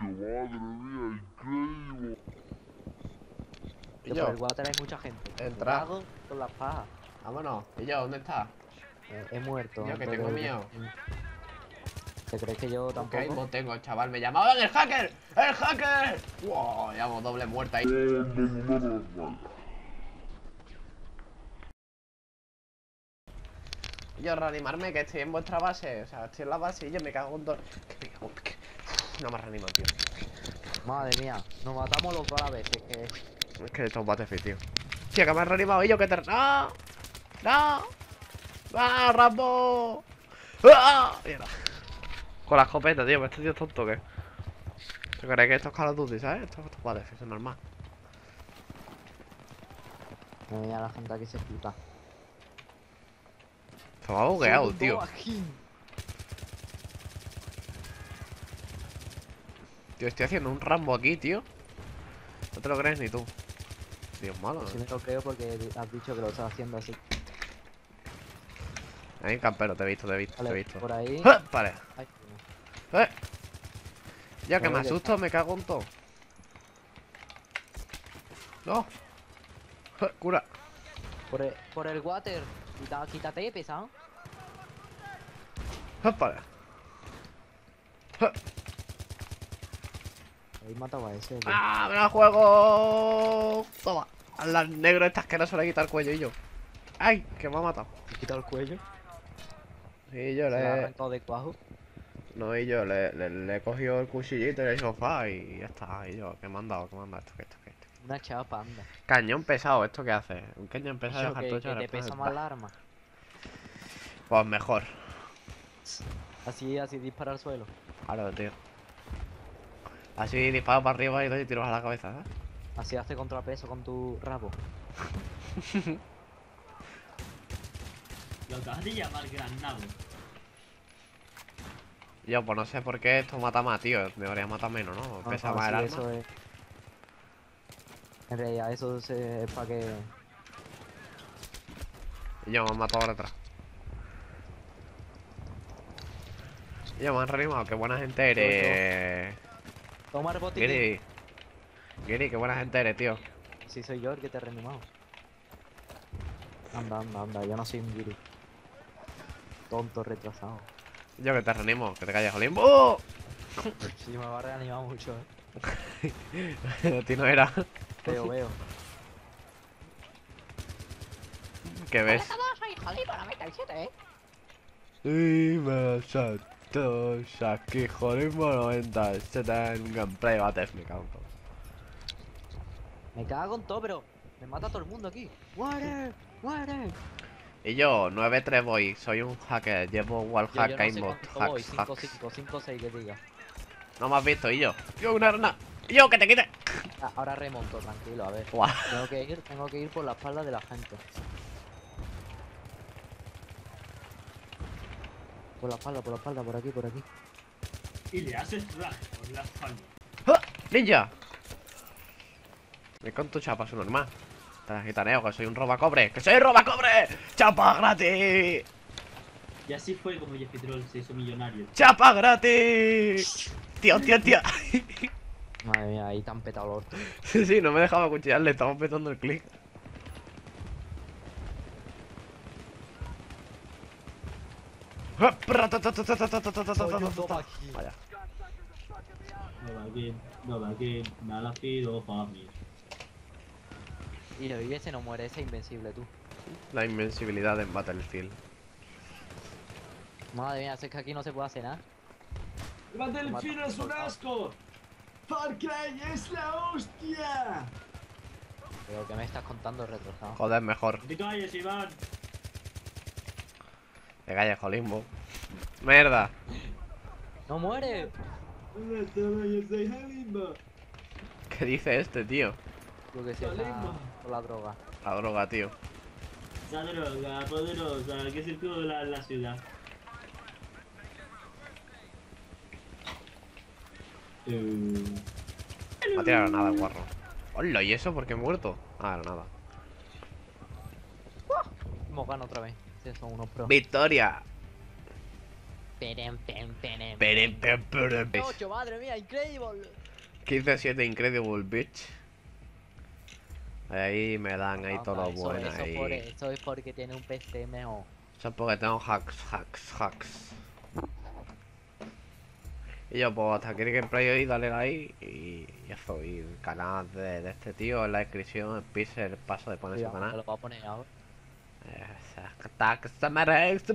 madre mía, increíble. Y yo, por el water hay mucha gente. Entra. Con las pajas. vámonos. ¿Y yo, dónde estás? Eh, he muerto. Yo que tengo miedo. ¿Te crees que yo Ok, tampoco? no tengo, chaval. Me llamaban el hacker. ¡El hacker! ¡Wow! Llamo doble muerta ahí. Yo reanimarme, que estoy en vuestra base. O sea, estoy en la base y yo me cago en todo. Que me cago en- No me reanimo, tío. Madre mía, nos matamos los dos a la vez. Es que Es que esto es Battlefield, tío. Tío, que me has reanimado yo que te... ¡No! ¡No! ¡Ah, Rambo! ¡Ah! Mierda. Con la escopeta, tío. Este tío es tonto, ¿qué? ¿Se cree que esto es Call of Duty, sabes? Esto, esto es Battlefield, es normal. veía la gente aquí se flipa. Se ha bugueado, tío. aquí. Tío, estoy haciendo un Rambo aquí, tío. No te lo crees ni tú. Dios malo, Sí ¿no? me lo creo porque has dicho que lo estás haciendo así. Hay un campero, te he visto, te he visto, te he visto. por ahí. ¡Ah! Vale. Ay, no. ¡Eh! Ya que me asusto, me cago en todo. ¡No! ¡Eh! ¡Cura! Por el, por el water. Quítate, pesado. ¡Eh! Vale. ¡Ah! ¡Me la juego! Toma. A las negras estas que no se le quita el cuello y yo. ¡Ay! Que me ha matado. ¿Te he quitado el cuello? Y yo Se le. arrancado de cuajo. No, y yo le, le, le he cogido el cuchillito y el sofá y ya está. Y yo, ¿qué me han dado? ¿Qué me han dado? Esto, que esto, que esto. Una chapa, anda. Cañón pesado, ¿esto qué hace? Un cañón pesado de que, cartucho que te pesa respuesta. más la arma. Pues mejor. Así, así dispara al suelo. Claro, tío. Así disparo para arriba y doy tiros a la cabeza, ¿sabes? Así hace contrapeso con tu rabo. Lo acabas de llamar gran nabo. Y Yo, pues no sé por qué esto mata más, tío. Debería matar menos, ¿no? No, Pesa no, más el sí, arma. eso es. En realidad, eso se- es para que. Y yo me han matado por detrás. Y yo me han reanimado, qué buena gente eres. Toma el botiquín. Giri. Giri, qué buena gente eres, tío. Si soy yo el que te he reanimado. Anda, anda, anda, yo no soy un giri. Tonto retrasado. Yo que te reanimo, que te calles, Jolín. ¡Oh! Sí, me va a reanimar mucho, eh. A ti no era. Veo, veo. ¿Qué ves? soy Jalibo, la meta el 7, eh. Y me salto aquí, Jolín 97 en gameplay Battlefield, me cago en todo. Me cago en todo, pero me mata todo el mundo aquí. ¡Muere! ¡Muere! Y yo, 9-3 voy, soy un hacker, llevo wallhack, yo no sé aimbot, cuánto voy, hacks, 5, hacks. 5, 5, 6, que diga. No me has visto, y yo. Yo, una arna. Y yo, que te quite. Ah, Ahora remonto, tranquilo, a ver. Tengo que ir, tengo que ir por la espalda de la gente. Por la espalda, por la espalda, por aquí, por aquí. Y le haces raje por la espalda. ¡Ah! ¡Ninja! Me con tu chapa, su normal. Te la gitaneo, que soy un robacobre. ¡Que soy robacobre! ¡Chapa gratis! Y así fue como Jeffy Troll se hizo millonario. ¡Chapa gratis! Tío, tío, tío. Madre mía, ahí tan petado el orto. Sí, sí, no me dejaba cuchillarle, estamos petando el clic. Vaya. No va bien, no va bien, me la pido para mí. Y el ese no muere, ese es invencible, tú. La invencibilidad en Battlefield. Madre mía, es que aquí no se puede hacer nada. Battlefield es un asco. Far Cry es la hostia. Pero que me estás contando retrasado. Joder, mejor. Te calles, Iván. Te calles, Jolimbo. Mierda. ¡No muere! No te vayas de Halimba. ¿Qué dice este, tío? Yo que sé, la, la droga. La droga, tío. Esa droga poderosa que circula en la ciudad. Eh, Me ha tirado nada, guarro. Hola, ¿y eso por qué he muerto? Ah, nada. Hemos ganado otra vez. Sí, son unos pros. ¡Victoria! Peren, pen, peren, Pere, pe, pere, pe. 8, madre mía, increíble. 15-7 Incredible Bitch. Ahí me dan ahí todo lo bueno eso, por, ahí. eso es porque tiene un PC mejor. Eso es porque tengo hacks, hacks, hacks. Y yo pues hasta aquí el gameplay hoy, dale like y, y eso, y el canal de, de este tío en la descripción, el pixel, paso de poner su Cuidado, canal. lo voy a poner ahora. Eh, tac, se merece.